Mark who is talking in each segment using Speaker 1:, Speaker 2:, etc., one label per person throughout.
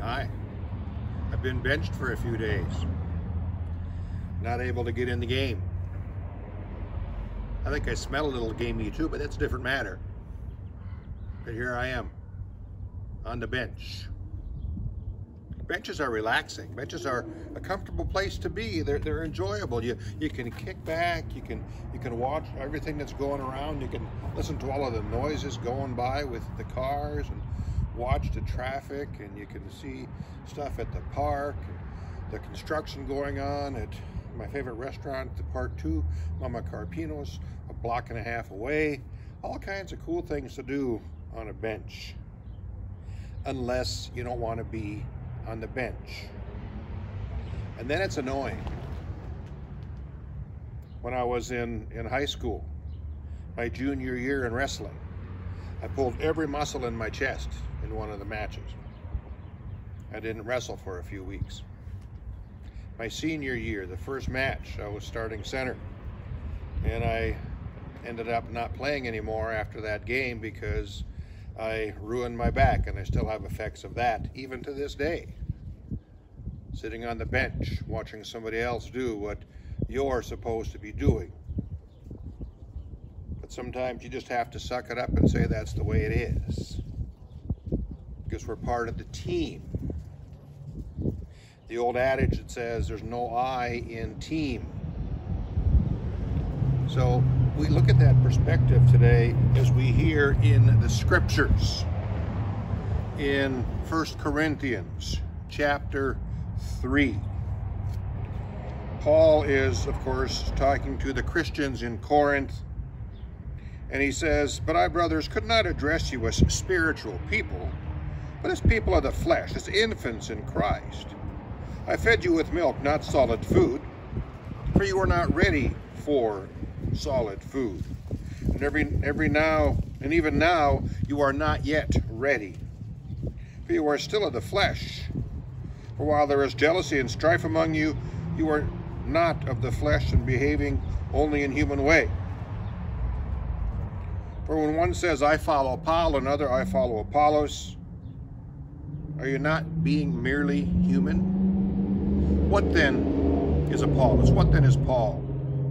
Speaker 1: Hi. I've been benched for a few days. Not able to get in the game. I think I smell a little gamey too, but that's a different matter. But here I am on the bench. Benches are relaxing. Benches are a comfortable place to be. They're, they're enjoyable. You you can kick back. You can you can watch everything that's going around. You can listen to all of the noises going by with the cars and watch the traffic. And you can see stuff at the park. The construction going on at my favorite restaurant, the Part Two, Mama Carpino's, a block and a half away. All kinds of cool things to do on a bench, unless you don't want to be on the bench. And then it's annoying. When I was in, in high school, my junior year in wrestling, I pulled every muscle in my chest in one of the matches. I didn't wrestle for a few weeks. My senior year, the first match, I was starting center. And I ended up not playing anymore after that game because I ruined my back, and I still have effects of that even to this day. Sitting on the bench, watching somebody else do what you're supposed to be doing. But sometimes you just have to suck it up and say that's the way it is. Because we're part of the team. The old adage that says there's no I in team. So we look at that perspective today as we hear in the scriptures in First Corinthians chapter 3. Paul is, of course, talking to the Christians in Corinth, and he says, But I, brothers, could not address you as spiritual people, but as people of the flesh, as infants in Christ. I fed you with milk, not solid food, for you are not ready for solid food. And every every now and even now you are not yet ready. For you are still of the flesh. For while there is jealousy and strife among you, you are not of the flesh and behaving only in human way. For when one says, I follow Paul, another, I follow Apollos, are you not being merely human? What then is Apollos? What then is Paul?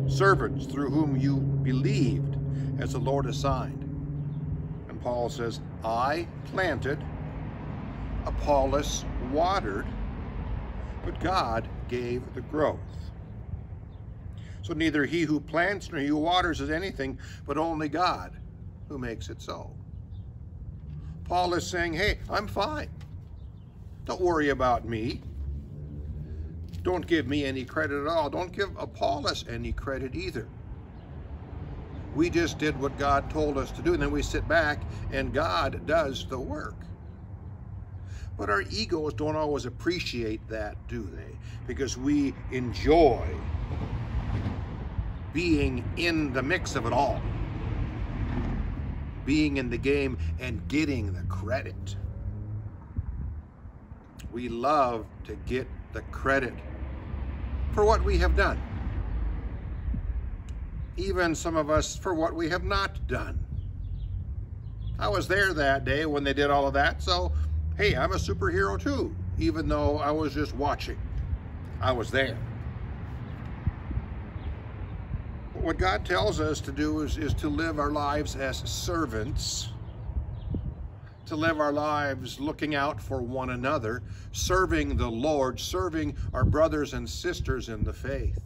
Speaker 1: servants through whom you believed as the Lord assigned. And Paul says, I planted, Apollos watered, but God gave the growth. So neither he who plants nor he who waters is anything, but only God who makes it so. Paul is saying, hey, I'm fine. Don't worry about me. Don't give me any credit at all. Don't give Apollos any credit either. We just did what God told us to do, and then we sit back and God does the work. But our egos don't always appreciate that, do they? Because we enjoy being in the mix of it all, being in the game and getting the credit. We love to get the credit for what we have done. Even some of us for what we have not done. I was there that day when they did all of that, so hey, I'm a superhero too, even though I was just watching. I was there. What God tells us to do is, is to live our lives as servants to live our lives looking out for one another, serving the Lord, serving our brothers and sisters in the faith.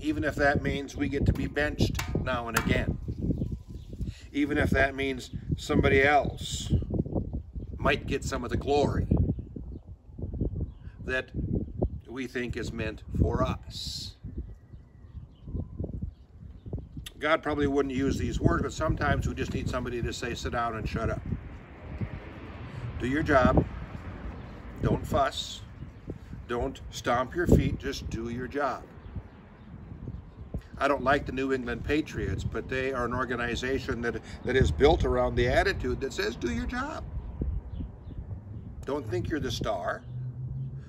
Speaker 1: Even if that means we get to be benched now and again. Even if that means somebody else might get some of the glory that we think is meant for us. God probably wouldn't use these words, but sometimes we just need somebody to say, sit down and shut up. Do your job. Don't fuss. Don't stomp your feet. Just do your job. I don't like the New England Patriots, but they are an organization that, that is built around the attitude that says, do your job. Don't think you're the star.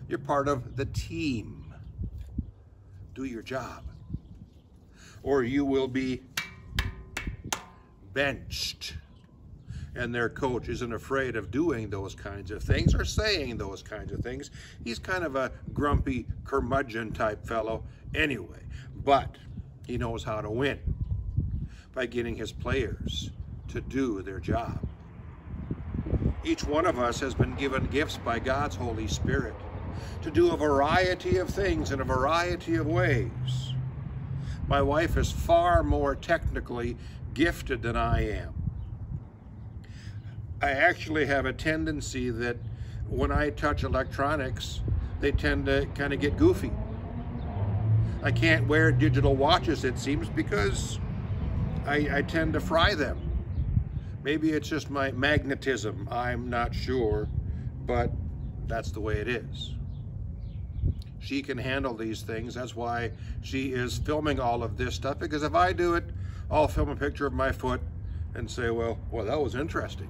Speaker 1: You're part of the team. Do your job or you will be benched. and their coach isn't afraid of doing those kinds of things or saying those kinds of things. He's kind of a grumpy curmudgeon type fellow anyway, but he knows how to win by getting his players to do their job. Each one of us has been given gifts by God's Holy Spirit to do a variety of things in a variety of ways. My wife is far more technically gifted than I am. I actually have a tendency that when I touch electronics, they tend to kind of get goofy. I can't wear digital watches, it seems, because I, I tend to fry them. Maybe it's just my magnetism, I'm not sure, but that's the way it is. She can handle these things. That's why she is filming all of this stuff, because if I do it, I'll film a picture of my foot and say, well, well, that was interesting.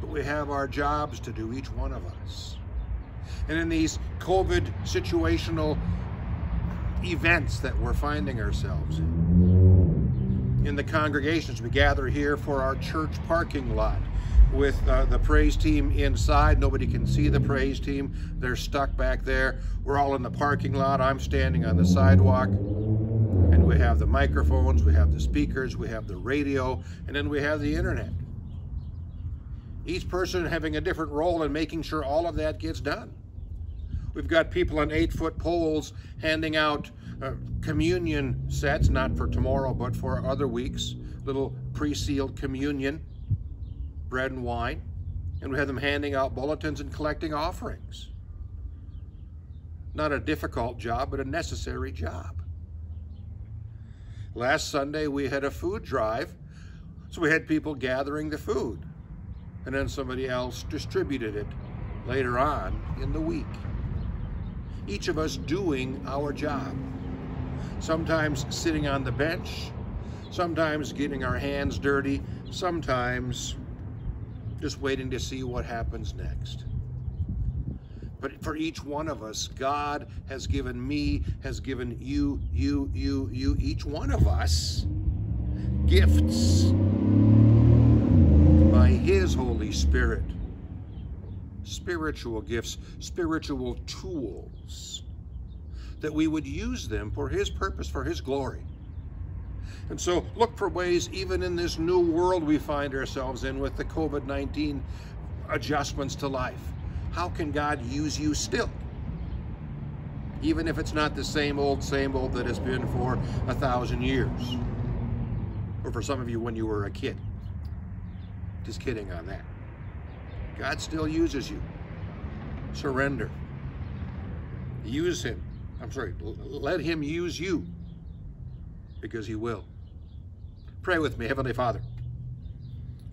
Speaker 1: But we have our jobs to do, each one of us. And in these COVID situational events that we're finding ourselves in, in the congregations, we gather here for our church parking lot with uh, the praise team inside. Nobody can see the praise team. They're stuck back there. We're all in the parking lot. I'm standing on the sidewalk. And we have the microphones, we have the speakers, we have the radio, and then we have the internet. Each person having a different role in making sure all of that gets done. We've got people on eight foot poles handing out uh, communion sets, not for tomorrow, but for other weeks, little pre-sealed communion, bread and wine. And we have them handing out bulletins and collecting offerings. Not a difficult job, but a necessary job. Last Sunday we had a food drive, so we had people gathering the food, and then somebody else distributed it later on in the week. Each of us doing our job. Sometimes sitting on the bench, sometimes getting our hands dirty, sometimes just waiting to see what happens next. But for each one of us, God has given me, has given you, you, you, you, each one of us, gifts by His Holy Spirit. Spiritual gifts, spiritual tools, that we would use them for His purpose, for His glory. And so look for ways, even in this new world we find ourselves in with the COVID 19 adjustments to life how can God use you still? Even if it's not the same old, same old that has been for a thousand years. Or for some of you when you were a kid. Just kidding on that. God still uses you. Surrender. Use Him. I'm sorry, let Him use you because He will. Pray with me, Heavenly Father.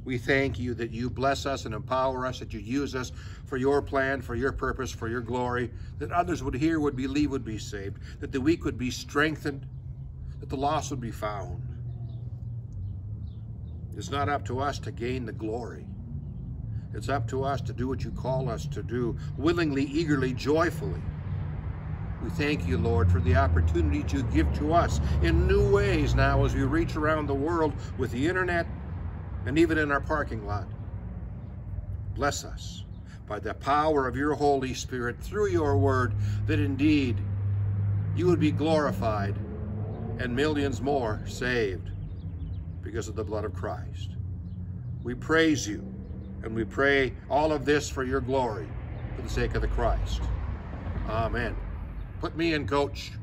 Speaker 1: We thank you that you bless us and empower us, that you use us for your plan, for your purpose, for your glory, that others would hear, would believe, would be saved, that the weak would be strengthened, that the lost would be found. It's not up to us to gain the glory. It's up to us to do what you call us to do, willingly, eagerly, joyfully. We thank you, Lord, for the opportunity to give to us in new ways now as we reach around the world with the internet, and even in our parking lot. Bless us by the power of your Holy Spirit through your word that indeed you would be glorified and millions more saved because of the blood of Christ. We praise you and we pray all of this for your glory for the sake of the Christ. Amen. Put me in, coach.